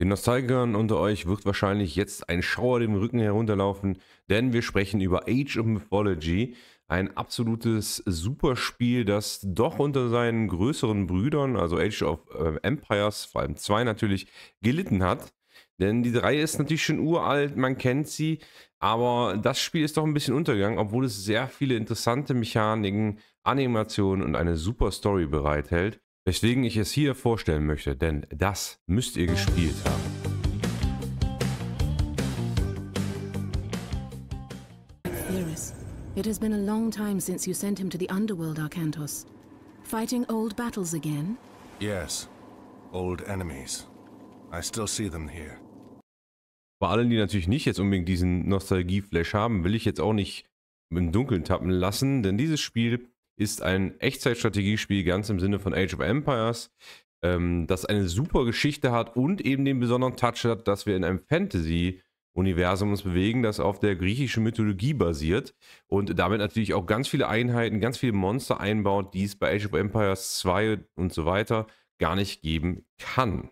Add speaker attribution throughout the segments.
Speaker 1: Den Nostalgikern unter euch wird wahrscheinlich jetzt ein Schauer dem Rücken herunterlaufen, denn wir sprechen über Age of Mythology, ein absolutes Superspiel, das doch unter seinen größeren Brüdern, also Age of äh, Empires, vor allem zwei natürlich, gelitten hat. Denn die Reihe ist natürlich schon uralt, man kennt sie, aber das Spiel ist doch ein bisschen untergegangen, obwohl es sehr viele interessante Mechaniken, Animationen und eine super Story bereithält. Weswegen ich es hier vorstellen möchte, denn das müsst ihr gespielt haben.
Speaker 2: Theris, it has been a long time since you sent him to the underworld, Arcantos. Fighting old battles again?
Speaker 3: Yes, old enemies. I still see them here.
Speaker 1: Bei allen, die natürlich nicht jetzt unbedingt diesen Nostalgie-Flash haben, will ich jetzt auch nicht im Dunkeln tappen lassen, denn dieses Spiel ist ein Echtzeitstrategiespiel ganz im Sinne von Age of Empires, ähm, das eine super Geschichte hat und eben den besonderen Touch hat, dass wir in einem Fantasy-Universum uns bewegen, das auf der griechischen Mythologie basiert und damit natürlich auch ganz viele Einheiten, ganz viele Monster einbaut, die es bei Age of Empires 2 und so weiter gar nicht geben kann.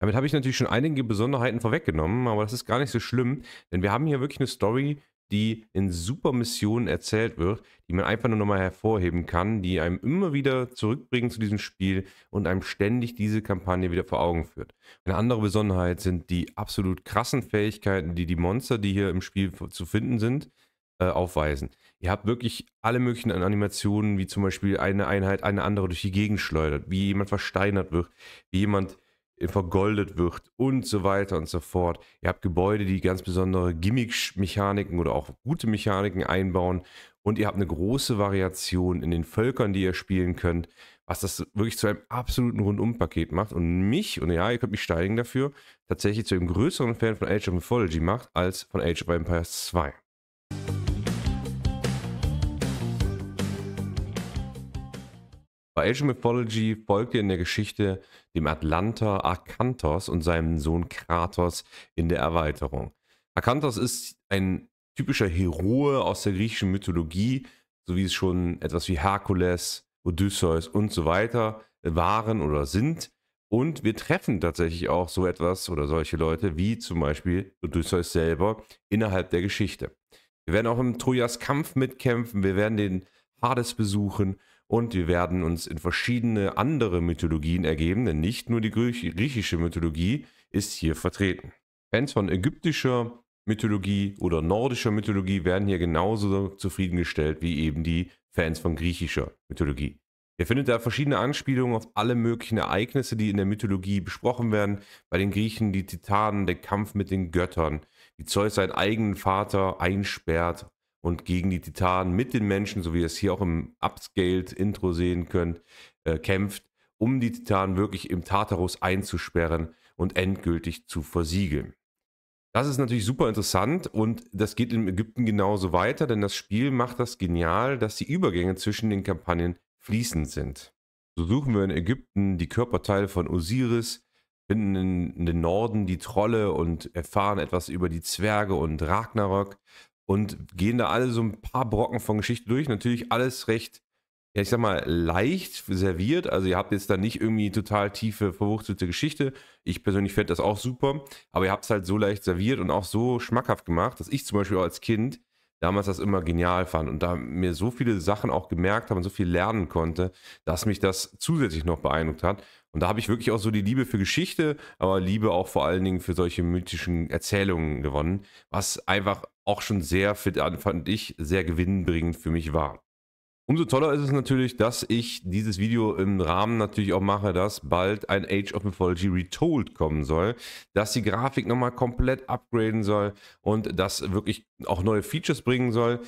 Speaker 1: Damit habe ich natürlich schon einige Besonderheiten vorweggenommen, aber das ist gar nicht so schlimm, denn wir haben hier wirklich eine Story, die in super Missionen erzählt wird, die man einfach nur nochmal hervorheben kann, die einem immer wieder zurückbringen zu diesem Spiel und einem ständig diese Kampagne wieder vor Augen führt. Eine andere Besonderheit sind die absolut krassen Fähigkeiten, die die Monster, die hier im Spiel zu finden sind, äh, aufweisen. Ihr habt wirklich alle möglichen Animationen, wie zum Beispiel eine Einheit eine andere durch die Gegend schleudert, wie jemand versteinert wird, wie jemand vergoldet wird und so weiter und so fort. Ihr habt Gebäude, die ganz besondere Gimmick-Mechaniken oder auch gute Mechaniken einbauen und ihr habt eine große Variation in den Völkern, die ihr spielen könnt, was das wirklich zu einem absoluten Rundumpaket macht und mich, und ja, ihr könnt mich steigen dafür, tatsächlich zu einem größeren Fan von Age of Mythology macht als von Age of Empires 2. Bei of Mythology folgt ihr in der Geschichte dem Atlanter Akantos und seinem Sohn Kratos in der Erweiterung. Akantos ist ein typischer Heroe aus der griechischen Mythologie, so wie es schon etwas wie Herkules, Odysseus und so weiter waren oder sind. Und wir treffen tatsächlich auch so etwas oder solche Leute wie zum Beispiel Odysseus selber innerhalb der Geschichte. Wir werden auch im Trojas Kampf mitkämpfen, wir werden den Hades besuchen und wir werden uns in verschiedene andere Mythologien ergeben, denn nicht nur die griechische Mythologie ist hier vertreten. Fans von ägyptischer Mythologie oder nordischer Mythologie werden hier genauso zufriedengestellt wie eben die Fans von griechischer Mythologie. Ihr findet da verschiedene Anspielungen auf alle möglichen Ereignisse, die in der Mythologie besprochen werden. Bei den Griechen die Titanen, der Kampf mit den Göttern, wie Zeus seinen eigenen Vater einsperrt und gegen die Titanen mit den Menschen, so wie ihr es hier auch im Upscaled-Intro sehen könnt, äh, kämpft, um die Titanen wirklich im Tartarus einzusperren und endgültig zu versiegeln. Das ist natürlich super interessant und das geht in Ägypten genauso weiter, denn das Spiel macht das genial, dass die Übergänge zwischen den Kampagnen fließend sind. So suchen wir in Ägypten die Körperteile von Osiris, finden in den Norden die Trolle und erfahren etwas über die Zwerge und Ragnarok und gehen da alle so ein paar Brocken von Geschichte durch. Natürlich alles recht, ja, ich sag mal, leicht serviert. Also ihr habt jetzt da nicht irgendwie total tiefe, verwurzelte Geschichte. Ich persönlich fände das auch super, aber ihr habt es halt so leicht serviert und auch so schmackhaft gemacht, dass ich zum Beispiel auch als Kind damals das immer genial fand und da mir so viele Sachen auch gemerkt habe und so viel lernen konnte, dass mich das zusätzlich noch beeindruckt hat. Und da habe ich wirklich auch so die Liebe für Geschichte, aber Liebe auch vor allen Dingen für solche mythischen Erzählungen gewonnen, was einfach auch schon sehr, fand ich, sehr gewinnbringend für mich war. Umso toller ist es natürlich, dass ich dieses Video im Rahmen natürlich auch mache, dass bald ein Age of Mythology Retold kommen soll, dass die Grafik nochmal komplett upgraden soll und das wirklich auch neue Features bringen soll.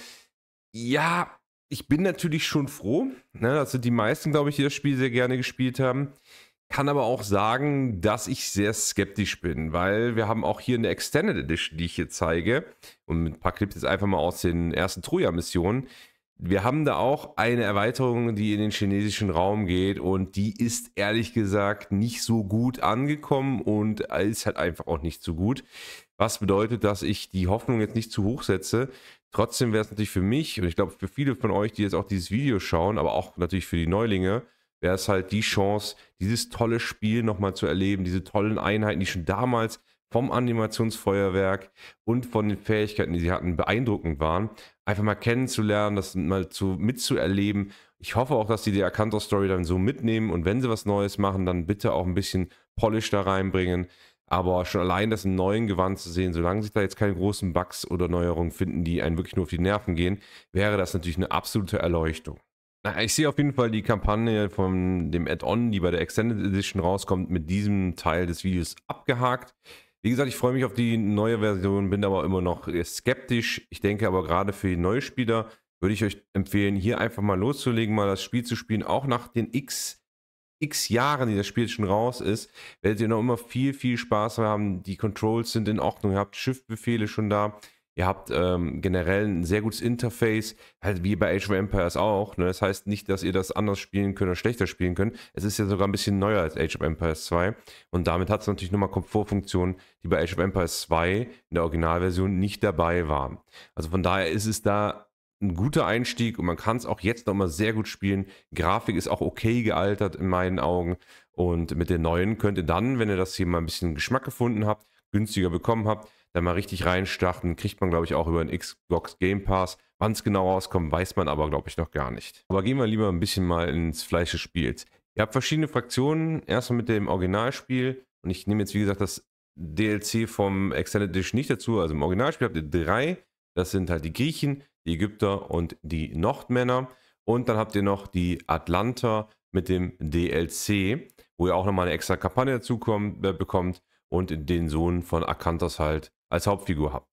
Speaker 1: Ja, ich bin natürlich schon froh. Ne? Das sind die meisten, glaube ich, die das Spiel sehr gerne gespielt haben. Kann aber auch sagen, dass ich sehr skeptisch bin, weil wir haben auch hier eine Extended Edition, die ich hier zeige. Und ein paar Clips jetzt einfach mal aus den ersten Troja-Missionen. Wir haben da auch eine Erweiterung, die in den chinesischen Raum geht und die ist ehrlich gesagt nicht so gut angekommen und ist halt einfach auch nicht so gut. Was bedeutet, dass ich die Hoffnung jetzt nicht zu hoch setze. Trotzdem wäre es natürlich für mich und ich glaube für viele von euch, die jetzt auch dieses Video schauen, aber auch natürlich für die Neulinge, wäre es halt die Chance, dieses tolle Spiel nochmal zu erleben, diese tollen Einheiten, die schon damals vom Animationsfeuerwerk und von den Fähigkeiten, die sie hatten, beeindruckend waren, einfach mal kennenzulernen, das mal zu, mitzuerleben. Ich hoffe auch, dass sie die Akanto-Story dann so mitnehmen und wenn sie was Neues machen, dann bitte auch ein bisschen Polish da reinbringen. Aber schon allein das im neuen Gewand zu sehen, solange sich da jetzt keine großen Bugs oder Neuerungen finden, die einen wirklich nur auf die Nerven gehen, wäre das natürlich eine absolute Erleuchtung. Na, ich sehe auf jeden Fall die Kampagne von dem Add-on, die bei der Extended Edition rauskommt, mit diesem Teil des Videos abgehakt. Wie gesagt, ich freue mich auf die neue Version, bin aber immer noch skeptisch. Ich denke aber gerade für die Neuspieler würde ich euch empfehlen, hier einfach mal loszulegen, mal das Spiel zu spielen. Auch nach den x, x Jahren, die das Spiel schon raus ist, werdet ihr noch immer viel, viel Spaß haben. Die Controls sind in Ordnung, ihr habt Shift-Befehle schon da. Ihr habt ähm, generell ein sehr gutes Interface, halt wie bei Age of Empires auch. Ne? Das heißt nicht, dass ihr das anders spielen könnt oder schlechter spielen könnt. Es ist ja sogar ein bisschen neuer als Age of Empires 2. Und damit hat es natürlich nochmal Komfortfunktionen, die bei Age of Empires 2 in der Originalversion nicht dabei waren. Also von daher ist es da ein guter Einstieg und man kann es auch jetzt nochmal sehr gut spielen. Grafik ist auch okay gealtert in meinen Augen. Und mit den neuen könnt ihr dann, wenn ihr das hier mal ein bisschen Geschmack gefunden habt, günstiger bekommen habt, da mal richtig reinstarten. Kriegt man, glaube ich, auch über den Xbox Game Pass. Wann es genau rauskommt, weiß man aber, glaube ich, noch gar nicht. Aber gehen wir lieber ein bisschen mal ins Fleisch des Spiels. Ihr habt verschiedene Fraktionen. Erstmal mit dem Originalspiel. Und ich nehme jetzt, wie gesagt, das DLC vom Extended Edition nicht dazu. Also im Originalspiel habt ihr drei. Das sind halt die Griechen, die Ägypter und die Nordmänner. Und dann habt ihr noch die Atlanter mit dem DLC, wo ihr auch nochmal eine extra Kampagne dazu kommt, äh, bekommt und den Sohn von Akanthos halt als Hauptfigur habt.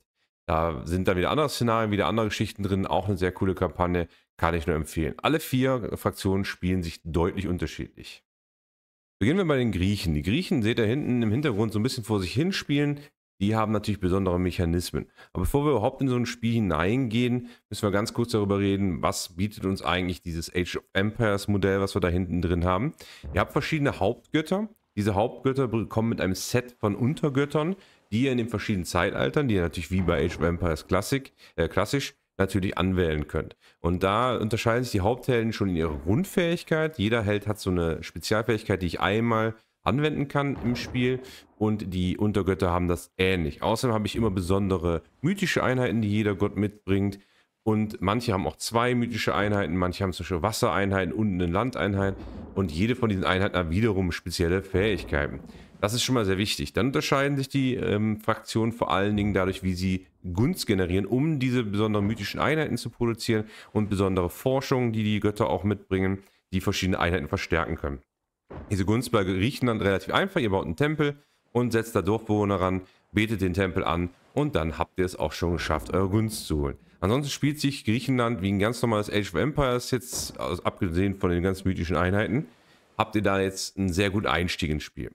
Speaker 1: Da sind dann wieder andere Szenarien, wieder andere Geschichten drin, auch eine sehr coole Kampagne, kann ich nur empfehlen. Alle vier Fraktionen spielen sich deutlich unterschiedlich. Beginnen wir bei den Griechen. Die Griechen seht ihr hinten im Hintergrund so ein bisschen vor sich hin spielen. Die haben natürlich besondere Mechanismen. Aber bevor wir überhaupt in so ein Spiel hineingehen, müssen wir ganz kurz darüber reden, was bietet uns eigentlich dieses Age of Empires Modell, was wir da hinten drin haben. Ihr habt verschiedene Hauptgötter. Diese Hauptgötter kommen mit einem Set von Untergöttern, die ihr in den verschiedenen Zeitaltern, die ihr natürlich wie bei Age of Empires Classic, äh, klassisch natürlich anwählen könnt. Und da unterscheiden sich die Haupthelden schon in ihrer Grundfähigkeit. Jeder Held hat so eine Spezialfähigkeit, die ich einmal anwenden kann im Spiel und die Untergötter haben das ähnlich. Außerdem habe ich immer besondere mythische Einheiten, die jeder Gott mitbringt und manche haben auch zwei mythische Einheiten, manche haben zum Beispiel Wassereinheiten und eine Landeinheit und jede von diesen Einheiten hat wiederum spezielle Fähigkeiten. Das ist schon mal sehr wichtig. Dann unterscheiden sich die ähm, Fraktionen vor allen Dingen dadurch, wie sie Gunst generieren, um diese besonderen mythischen Einheiten zu produzieren und besondere Forschungen, die die Götter auch mitbringen, die verschiedene Einheiten verstärken können. Diese Gunst bei Griechenland relativ einfach. Ihr baut einen Tempel und setzt da Dorfbewohner ran, betet den Tempel an und dann habt ihr es auch schon geschafft, eure Gunst zu holen. Ansonsten spielt sich Griechenland wie ein ganz normales Age of Empires jetzt, also abgesehen von den ganz mythischen Einheiten, habt ihr da jetzt einen sehr guten Einstieg ins Spiel.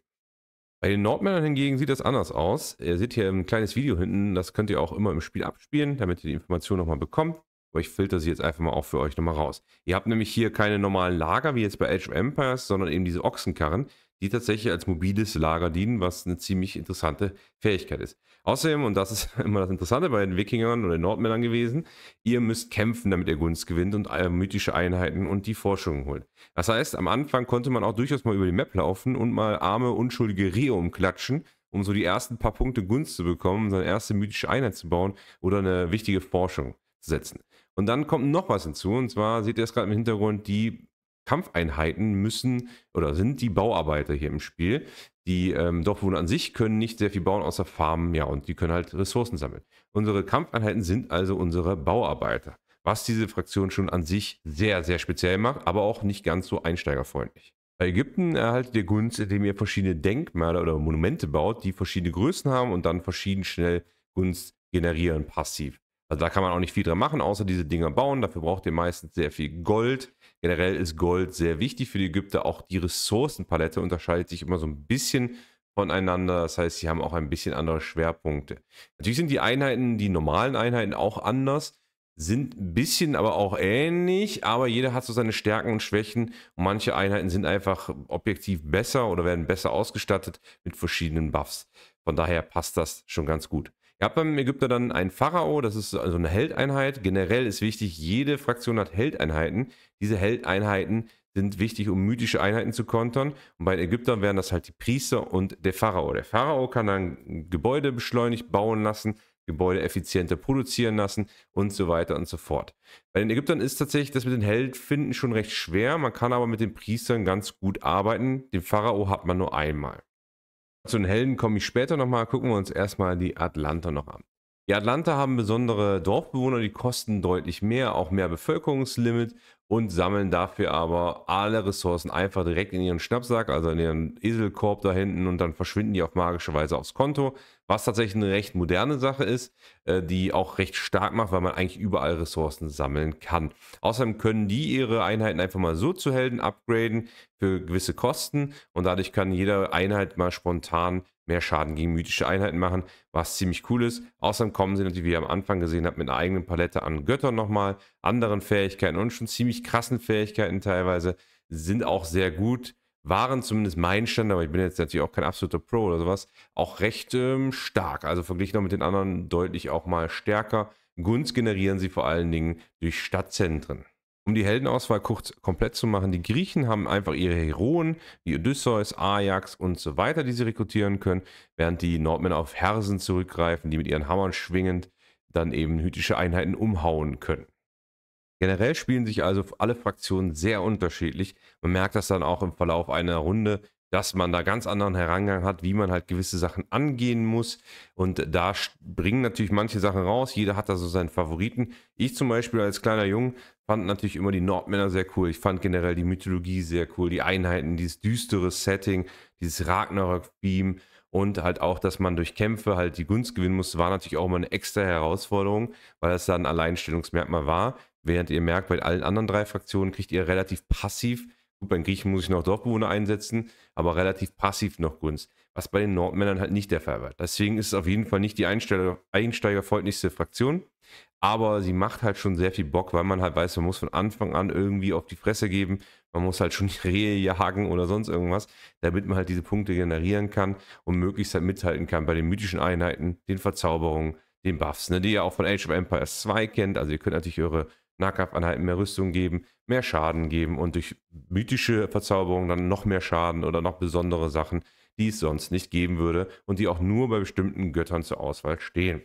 Speaker 1: Bei den Nordmännern hingegen sieht das anders aus. Ihr seht hier ein kleines Video hinten, das könnt ihr auch immer im Spiel abspielen, damit ihr die Information nochmal bekommt. Aber ich filter sie jetzt einfach mal auch für euch nochmal raus. Ihr habt nämlich hier keine normalen Lager wie jetzt bei Age of Empires, sondern eben diese Ochsenkarren, die tatsächlich als mobiles Lager dienen, was eine ziemlich interessante Fähigkeit ist. Außerdem, und das ist immer das Interessante bei den Wikingern oder den Nordmännern gewesen, ihr müsst kämpfen, damit ihr Gunst gewinnt und äh, mythische Einheiten und die Forschungen holt. Das heißt, am Anfang konnte man auch durchaus mal über die Map laufen und mal arme, unschuldige Rehe umklatschen, um so die ersten paar Punkte Gunst zu bekommen, seine erste mythische Einheit zu bauen oder eine wichtige Forschung zu setzen. Und dann kommt noch was hinzu, und zwar seht ihr es gerade im Hintergrund, die Kampfeinheiten müssen oder sind die Bauarbeiter hier im Spiel. Die ähm, Dorfbewohner an sich können nicht sehr viel bauen außer Farmen, ja, und die können halt Ressourcen sammeln. Unsere Kampfeinheiten sind also unsere Bauarbeiter, was diese Fraktion schon an sich sehr, sehr speziell macht, aber auch nicht ganz so einsteigerfreundlich. Bei Ägypten erhaltet ihr Gunst, indem ihr verschiedene Denkmäler oder Monumente baut, die verschiedene Größen haben und dann verschieden schnell Gunst generieren, passiv. Also da kann man auch nicht viel dran machen, außer diese Dinger bauen. Dafür braucht ihr meistens sehr viel Gold. Generell ist Gold sehr wichtig für die Ägypter. Auch die Ressourcenpalette unterscheidet sich immer so ein bisschen voneinander. Das heißt, sie haben auch ein bisschen andere Schwerpunkte. Natürlich sind die Einheiten, die normalen Einheiten auch anders, sind ein bisschen aber auch ähnlich, aber jeder hat so seine Stärken und Schwächen. Und manche Einheiten sind einfach objektiv besser oder werden besser ausgestattet mit verschiedenen Buffs. Von daher passt das schon ganz gut. Habt beim Ägypter dann einen Pharao, das ist also eine Heldeinheit. Generell ist wichtig, jede Fraktion hat Heldeinheiten. Diese Heldeinheiten sind wichtig, um mythische Einheiten zu kontern. Und bei den Ägyptern wären das halt die Priester und der Pharao. Der Pharao kann dann Gebäude beschleunigt bauen lassen, Gebäude effizienter produzieren lassen und so weiter und so fort. Bei den Ägyptern ist tatsächlich das mit den Heldfinden schon recht schwer. Man kann aber mit den Priestern ganz gut arbeiten. Den Pharao hat man nur einmal. Zu den Helden komme ich später nochmal. Gucken wir uns erstmal die Atlanter noch an. Die Atlanter haben besondere Dorfbewohner, die kosten deutlich mehr, auch mehr Bevölkerungslimit und sammeln dafür aber alle Ressourcen einfach direkt in ihren Schnappsack, also in ihren Eselkorb da hinten und dann verschwinden die auf magische Weise aufs Konto, was tatsächlich eine recht moderne Sache ist, äh, die auch recht stark macht, weil man eigentlich überall Ressourcen sammeln kann. Außerdem können die ihre Einheiten einfach mal so zu Helden upgraden für gewisse Kosten und dadurch kann jede Einheit mal spontan mehr Schaden gegen mythische Einheiten machen, was ziemlich cool ist. Außerdem kommen sie natürlich, wie ihr am Anfang gesehen habt, mit einer eigenen Palette an Göttern nochmal, anderen Fähigkeiten und schon ziemlich krassen Fähigkeiten teilweise, sind auch sehr gut, waren zumindest mein Stand, aber ich bin jetzt natürlich auch kein absoluter Pro oder sowas, auch recht ähm, stark. Also verglichen noch mit den anderen deutlich auch mal stärker. Gunst generieren sie vor allen Dingen durch Stadtzentren. Um die Heldenauswahl kurz komplett zu machen, die Griechen haben einfach ihre Heroen wie Odysseus, Ajax und so weiter, die sie rekrutieren können, während die Nordmänner auf Hersen zurückgreifen, die mit ihren Hammern schwingend dann eben hütische Einheiten umhauen können. Generell spielen sich also alle Fraktionen sehr unterschiedlich. Man merkt das dann auch im Verlauf einer Runde, dass man da ganz anderen Herangang hat, wie man halt gewisse Sachen angehen muss. Und da bringen natürlich manche Sachen raus. Jeder hat da so seinen Favoriten. Ich zum Beispiel als kleiner Jung fand natürlich immer die Nordmänner sehr cool. Ich fand generell die Mythologie sehr cool, die Einheiten, dieses düstere Setting, dieses Ragnarok-Theme und halt auch, dass man durch Kämpfe halt die Gunst gewinnen musste, war natürlich auch immer eine extra Herausforderung, weil das dann ein Alleinstellungsmerkmal war. Während ihr merkt, bei allen anderen drei Fraktionen kriegt ihr relativ passiv Gut, bei den Griechen muss ich noch Dorfbewohner einsetzen, aber relativ passiv noch Gunst. Was bei den Nordmännern halt nicht der Fall war. Deswegen ist es auf jeden Fall nicht die einsteigerfreundlichste Fraktion. Aber sie macht halt schon sehr viel Bock, weil man halt weiß, man muss von Anfang an irgendwie auf die Fresse geben. Man muss halt schon die Rehe jagen oder sonst irgendwas, damit man halt diese Punkte generieren kann und möglichst halt mithalten kann bei den mythischen Einheiten, den Verzauberungen, den Buffs, ne, die ihr auch von Age of Empires 2 kennt. Also ihr könnt natürlich eure Nahkampfeinheiten mehr Rüstung geben, mehr Schaden geben und durch mythische Verzauberungen dann noch mehr Schaden oder noch besondere Sachen, die es sonst nicht geben würde und die auch nur bei bestimmten Göttern zur Auswahl stehen.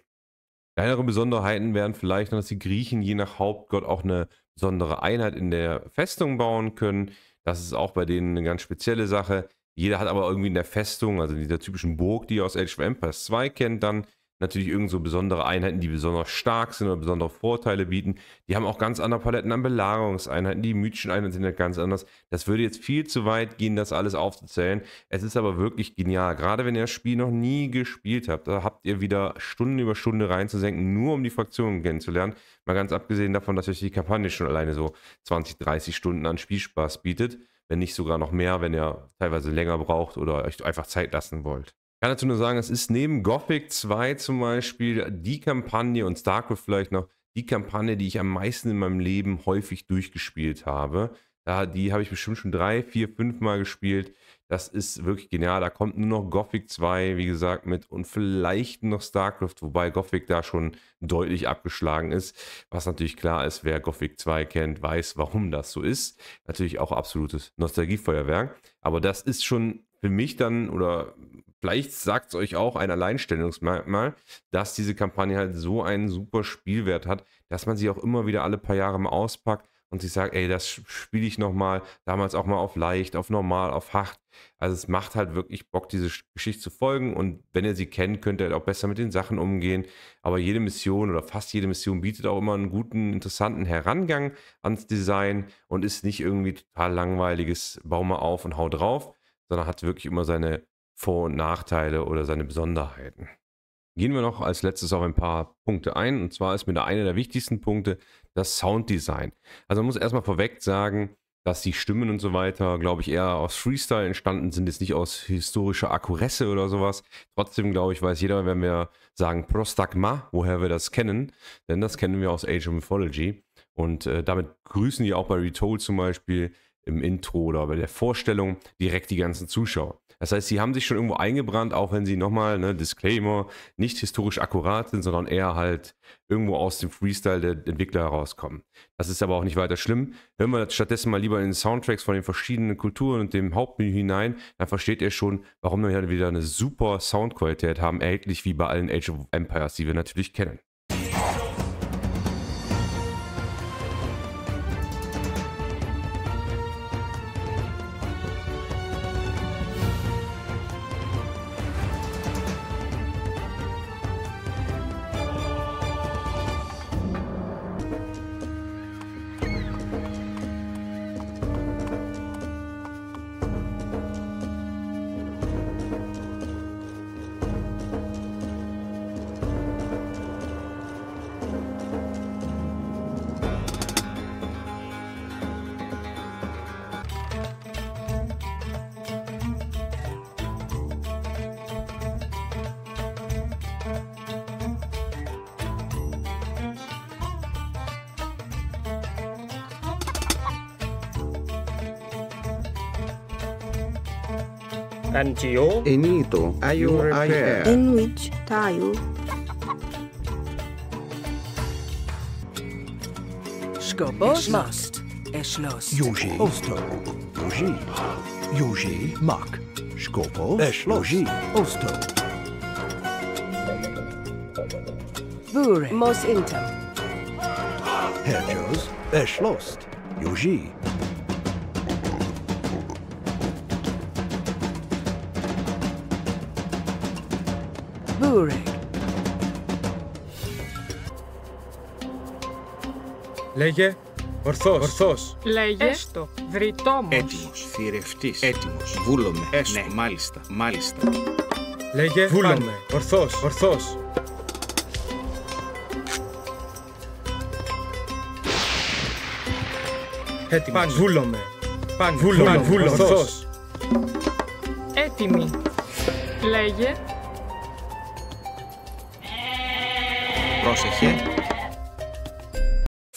Speaker 1: Kleinere Besonderheiten wären vielleicht noch, dass die Griechen je nach Hauptgott auch eine besondere Einheit in der Festung bauen können. Das ist auch bei denen eine ganz spezielle Sache. Jeder hat aber irgendwie in der Festung, also in dieser typischen Burg, die ihr aus Age of Empires 2 kennt, dann natürlich irgend so besondere Einheiten, die besonders stark sind oder besondere Vorteile bieten. Die haben auch ganz andere Paletten an Belagerungseinheiten. Die mythischen Einheiten sind ja ganz anders. Das würde jetzt viel zu weit gehen, das alles aufzuzählen. Es ist aber wirklich genial. Gerade wenn ihr das Spiel noch nie gespielt habt, da habt ihr wieder Stunden über Stunde reinzusenken, nur um die Fraktionen kennenzulernen. Mal ganz abgesehen davon, dass euch die Kampagne schon alleine so 20, 30 Stunden an Spielspaß bietet. Wenn nicht sogar noch mehr, wenn ihr teilweise länger braucht oder euch einfach Zeit lassen wollt kann dazu nur sagen, es ist neben Gothic 2 zum Beispiel die Kampagne und StarCraft vielleicht noch die Kampagne, die ich am meisten in meinem Leben häufig durchgespielt habe. Da, die habe ich bestimmt schon drei, vier, fünf Mal gespielt. Das ist wirklich genial. Da kommt nur noch Gothic 2, wie gesagt, mit und vielleicht noch StarCraft, wobei Gothic da schon deutlich abgeschlagen ist. Was natürlich klar ist, wer Gothic 2 kennt, weiß, warum das so ist. Natürlich auch absolutes Nostalgiefeuerwerk. Aber das ist schon für mich dann oder vielleicht sagt es euch auch ein Alleinstellungsmerkmal, dass diese Kampagne halt so einen super Spielwert hat, dass man sie auch immer wieder alle paar Jahre mal auspackt und sich sagt, ey, das spiele ich nochmal, damals auch mal auf leicht, auf normal, auf hart. Also es macht halt wirklich Bock, diese Geschichte zu folgen und wenn ihr sie kennt, könnt ihr halt auch besser mit den Sachen umgehen. Aber jede Mission oder fast jede Mission bietet auch immer einen guten, interessanten Herangang ans Design und ist nicht irgendwie total langweiliges, bau mal auf und hau drauf, sondern hat wirklich immer seine vor- und Nachteile oder seine Besonderheiten. Gehen wir noch als letztes auf ein paar Punkte ein. Und zwar ist mir da einer der wichtigsten Punkte das Sounddesign. Also man muss erstmal vorweg sagen, dass die Stimmen und so weiter, glaube ich, eher aus Freestyle entstanden sind, jetzt nicht aus historischer Akkuresse oder sowas. Trotzdem, glaube ich, weiß jeder, wenn wir sagen Prostagma, woher wir das kennen, denn das kennen wir aus Age of Mythology. Und äh, damit grüßen die auch bei Retold zum Beispiel im Intro oder bei der Vorstellung direkt die ganzen Zuschauer. Das heißt, sie haben sich schon irgendwo eingebrannt, auch wenn sie nochmal, ne, Disclaimer, nicht historisch akkurat sind, sondern eher halt irgendwo aus dem Freestyle der Entwickler herauskommen. Das ist aber auch nicht weiter schlimm. Hören wir stattdessen mal lieber in den Soundtracks von den verschiedenen Kulturen und dem Hauptmenü hinein, dann versteht ihr schon, warum wir wieder eine super Soundqualität haben, ähnlich wie bei allen Age of Empires, die wir natürlich kennen.
Speaker 4: NGO
Speaker 5: in
Speaker 4: ito
Speaker 5: ay
Speaker 6: in which
Speaker 7: tayo? Skobos must. Eschloss
Speaker 8: Yuji Osto. Yuji Yuji Mak. Skopo Eschloss Osto.
Speaker 7: Bure.
Speaker 6: Mos Intam
Speaker 8: Herjos Eschloss Yuji
Speaker 4: Λέγε. Ορθό. Ορθό.
Speaker 9: Λέγε.
Speaker 7: Έστω.
Speaker 9: Βρυτόμο.
Speaker 5: Έτοιμος. Θηρευτής. Έτοιμος. Βούλομε.
Speaker 9: Ναι, Έστω.
Speaker 5: Ναι. Μάλιστα. Μάλιστα.
Speaker 4: Λέγε. Βούλομε. Ορθό. Ορθό. Έτοιμος. Παν. Βούλομε. Παν. Βούλομε. Παν.
Speaker 9: Έτοιμη. Λέγε.
Speaker 5: Πρόσεχε.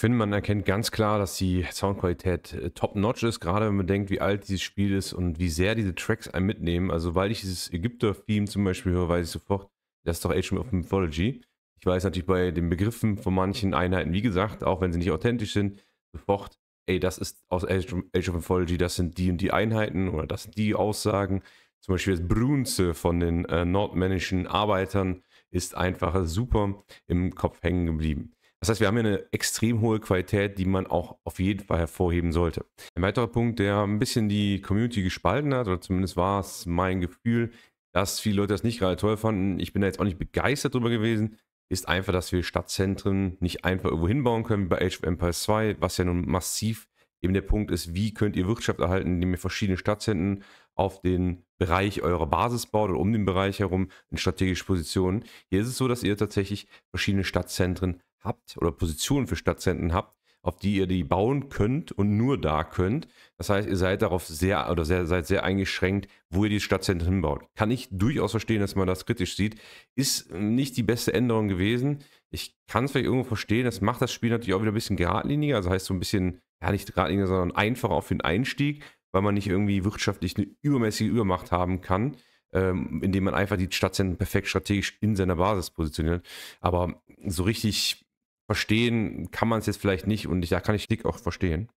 Speaker 1: Finde, man erkennt ganz klar, dass die Soundqualität äh, top-notch ist, gerade wenn man denkt, wie alt dieses Spiel ist und wie sehr diese Tracks einen mitnehmen. Also, weil ich dieses Ägypter-Theme zum Beispiel höre, weiß ich sofort, das ist doch Age of Mythology. Ich weiß natürlich bei den Begriffen von manchen Einheiten, wie gesagt, auch wenn sie nicht authentisch sind, sofort, ey, das ist aus Age of Age of Mythology, das sind die und die Einheiten oder das sind die Aussagen. Zum Beispiel das Brunze von den äh, nordmännischen Arbeitern ist einfach super im Kopf hängen geblieben. Das heißt, wir haben hier eine extrem hohe Qualität, die man auch auf jeden Fall hervorheben sollte. Ein weiterer Punkt, der ein bisschen die Community gespalten hat, oder zumindest war es mein Gefühl, dass viele Leute das nicht gerade toll fanden. Ich bin da jetzt auch nicht begeistert drüber gewesen, ist einfach, dass wir Stadtzentren nicht einfach irgendwo hinbauen können, bei Age of Empires 2, was ja nun massiv eben der Punkt ist, wie könnt ihr Wirtschaft erhalten, indem ihr verschiedene Stadtzentren auf den Bereich eurer Basis baut oder um den Bereich herum in strategische Positionen. Hier ist es so, dass ihr tatsächlich verschiedene Stadtzentren habt oder Positionen für Stadtzentren habt, auf die ihr die bauen könnt und nur da könnt. Das heißt, ihr seid darauf sehr oder sehr, seid sehr eingeschränkt, wo ihr die Stadtzentren hinbaut. Kann ich durchaus verstehen, dass man das kritisch sieht. Ist nicht die beste Änderung gewesen. Ich kann es vielleicht irgendwo verstehen. Das macht das Spiel natürlich auch wieder ein bisschen geradliniger. Also heißt so ein bisschen, ja nicht geradliniger, sondern einfacher auf den Einstieg, weil man nicht irgendwie wirtschaftlich eine übermäßige Übermacht haben kann ähm, indem man einfach die Stadtzentren perfekt strategisch in seiner Basis positioniert. Aber so richtig verstehen kann man es jetzt vielleicht nicht und ich, da kann ich Dick auch verstehen.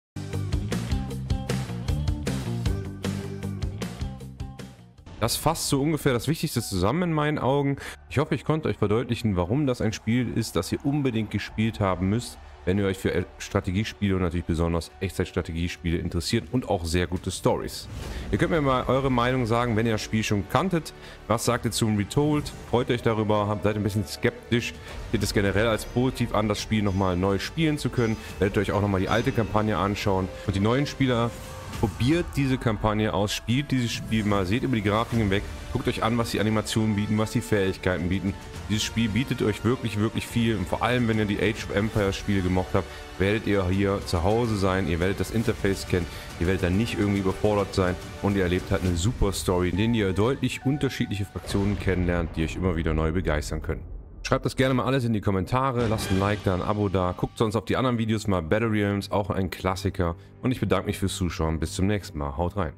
Speaker 1: Das fasst so ungefähr das Wichtigste zusammen in meinen Augen. Ich hoffe, ich konnte euch verdeutlichen, warum das ein Spiel ist, das ihr unbedingt gespielt haben müsst, wenn ihr euch für Strategiespiele und natürlich besonders Echtzeitstrategiespiele interessiert und auch sehr gute Stories. Ihr könnt mir mal eure Meinung sagen, wenn ihr das Spiel schon kanntet. Was sagt ihr zum Retold? Freut euch darüber? Seid ein bisschen skeptisch? Seht es generell als positiv an, das Spiel nochmal neu spielen zu können? Werdet ihr euch auch nochmal die alte Kampagne anschauen? Und die neuen Spieler Probiert diese Kampagne aus, spielt dieses Spiel mal, seht über die Grafiken hinweg, guckt euch an, was die Animationen bieten, was die Fähigkeiten bieten. Dieses Spiel bietet euch wirklich, wirklich viel und vor allem, wenn ihr die Age of Empires Spiele gemocht habt, werdet ihr hier zu Hause sein, ihr werdet das Interface kennen, ihr werdet dann nicht irgendwie überfordert sein und ihr erlebt halt eine super Story, in der ihr deutlich unterschiedliche Fraktionen kennenlernt, die euch immer wieder neu begeistern können. Schreibt das gerne mal alles in die Kommentare, lasst ein Like da, ein Abo da, guckt sonst auf die anderen Videos mal Battle Realms, auch ein Klassiker. Und ich bedanke mich fürs Zuschauen. Bis zum nächsten Mal. Haut rein.